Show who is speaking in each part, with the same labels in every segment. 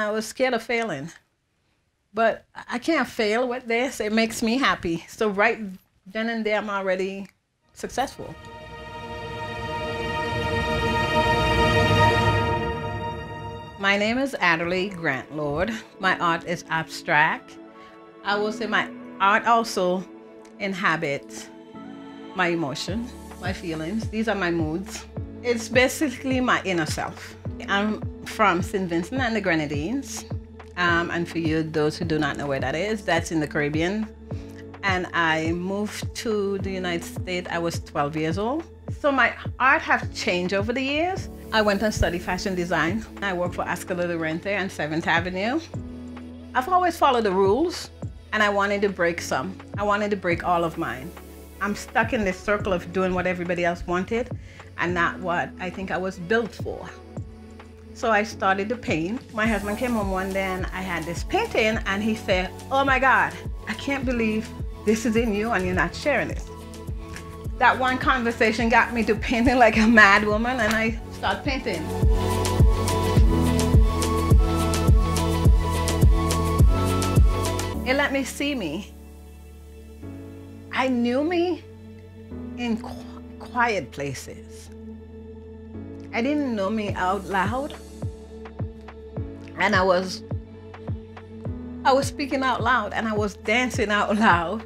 Speaker 1: I was scared of failing, but I can't fail with this. It makes me happy. So right then and there, I'm already successful. My name is Adderly Grant Lord. My art is abstract. I will say my art also inhabits my emotion, my feelings. These are my moods. It's basically my inner self. I'm from St. Vincent and the Grenadines. Um, and for you, those who do not know where that is, that's in the Caribbean. And I moved to the United States, I was 12 years old. So my art have changed over the years. I went and studied fashion design. I work for Oscar de la Renta on 7th Avenue. I've always followed the rules and I wanted to break some. I wanted to break all of mine. I'm stuck in this circle of doing what everybody else wanted and not what I think I was built for. So I started to paint. My husband came home one day and I had this painting and he said, oh my God, I can't believe this is in you and you're not sharing it. That one conversation got me to painting like a mad woman and I started painting. It let me see me. I knew me in qu quiet places. I didn't know me out loud. And I was I was speaking out loud and I was dancing out loud.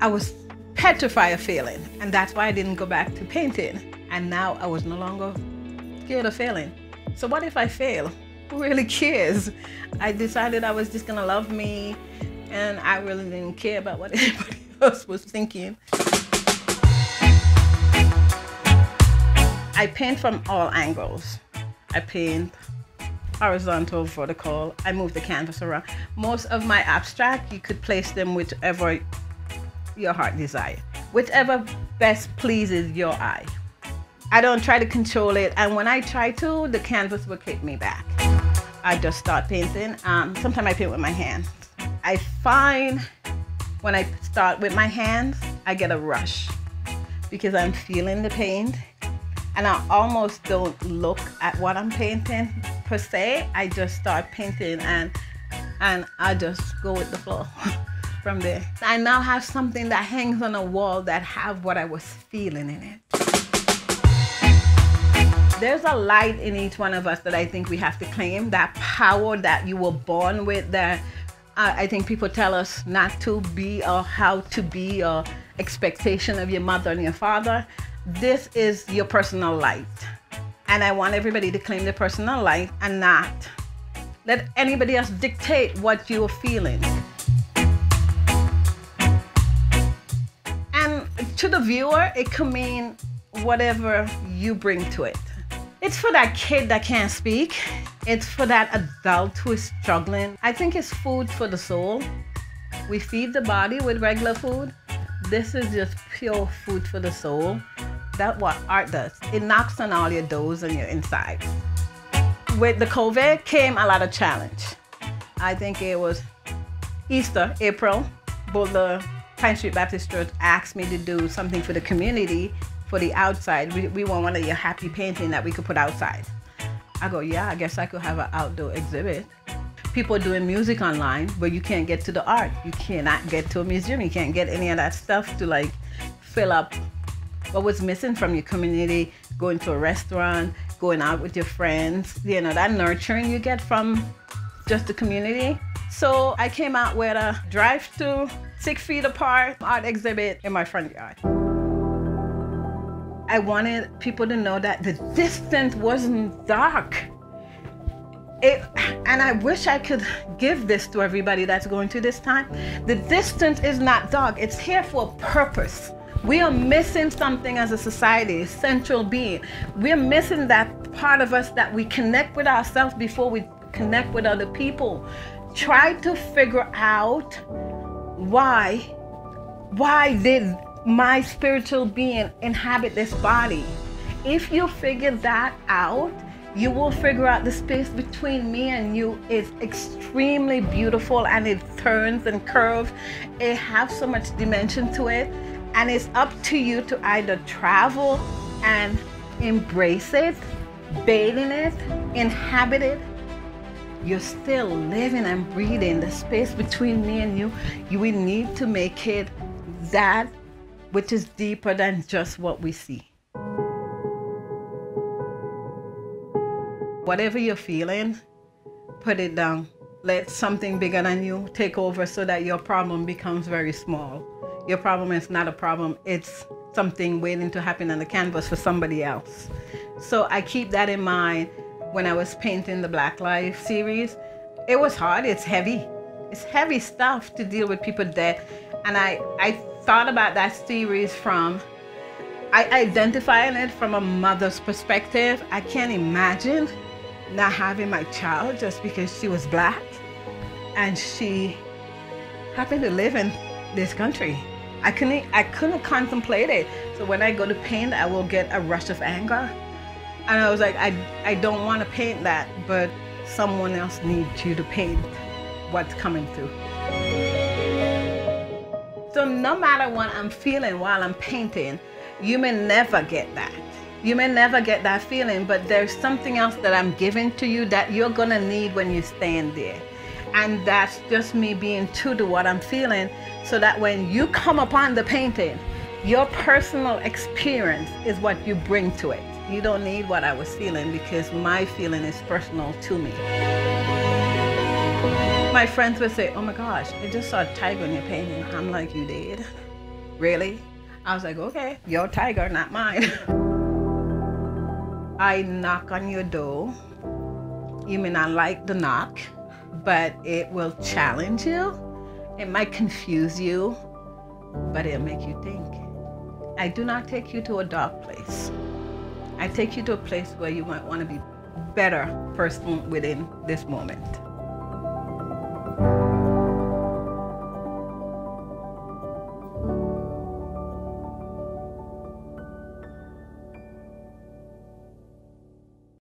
Speaker 1: I was petrified of failing. And that's why I didn't go back to painting. And now I was no longer scared of failing. So what if I fail? Who really cares? I decided I was just gonna love me and I really didn't care about what anybody else was thinking. I paint from all angles. I paint horizontal, vertical. I move the canvas around. Most of my abstract, you could place them whichever your heart desire, whichever best pleases your eye. I don't try to control it, and when I try to, the canvas will kick me back. I just start painting. Um, sometimes I paint with my hands. I find when I start with my hands, I get a rush because I'm feeling the paint and I almost don't look at what I'm painting per se. I just start painting and and I just go with the flow from there. I now have something that hangs on a wall that have what I was feeling in it. There's a light in each one of us that I think we have to claim, that power that you were born with, that uh, I think people tell us not to be or how to be or expectation of your mother and your father. This is your personal light. And I want everybody to claim their personal light and not let anybody else dictate what you're feeling. And to the viewer, it could mean whatever you bring to it. It's for that kid that can't speak. It's for that adult who is struggling. I think it's food for the soul. We feed the body with regular food. This is just pure food for the soul. That's what art does. It knocks on all your doors and your insides. With the COVID came a lot of challenge. I think it was Easter, April, both the Pine Street Baptist Church asked me to do something for the community for the outside. We, we want one of your happy painting that we could put outside. I go, yeah, I guess I could have an outdoor exhibit. People doing music online, but you can't get to the art. You cannot get to a museum. You can't get any of that stuff to like fill up what was missing from your community, going to a restaurant, going out with your friends, you know, that nurturing you get from just the community. So I came out with a drive to six feet apart art exhibit in my front yard. I wanted people to know that the distance wasn't dark. It, and I wish I could give this to everybody that's going through this time. The distance is not dark, it's here for a purpose. We are missing something as a society, a central being. We're missing that part of us that we connect with ourselves before we connect with other people. Try to figure out why, why did my spiritual being inhabit this body. If you figure that out, you will figure out the space between me and you is extremely beautiful and it turns and curves. It has so much dimension to it. And it's up to you to either travel and embrace it, bathe in it, inhabit it, you're still living and breathing. The space between me and you, you need to make it that which is deeper than just what we see. Whatever you're feeling, put it down. Let something bigger than you take over so that your problem becomes very small. Your problem is not a problem, it's something waiting to happen on the canvas for somebody else. So I keep that in mind when I was painting the Black Life series. It was hard, it's heavy. It's heavy stuff to deal with people dead. And I, I thought about that series from, I identifying it from a mother's perspective. I can't imagine not having my child just because she was black and she happened to live in this country. I couldn't I couldn't contemplate it. So when I go to paint, I will get a rush of anger. And I was like, I, I don't want to paint that, but someone else needs you to paint what's coming through. So no matter what I'm feeling while I'm painting, you may never get that. You may never get that feeling, but there's something else that I'm giving to you that you're gonna need when you stand there. And that's just me being true to what I'm feeling so that when you come upon the painting, your personal experience is what you bring to it. You don't need what I was feeling because my feeling is personal to me. My friends would say, oh my gosh, I just saw a tiger in your painting. I'm like, you did? Really? I was like, okay, your tiger, not mine. I knock on your door. You may not like the knock, but it will challenge you. It might confuse you, but it'll make you think. I do not take you to a dark place. I take you to a place where you might want to be better person within this moment.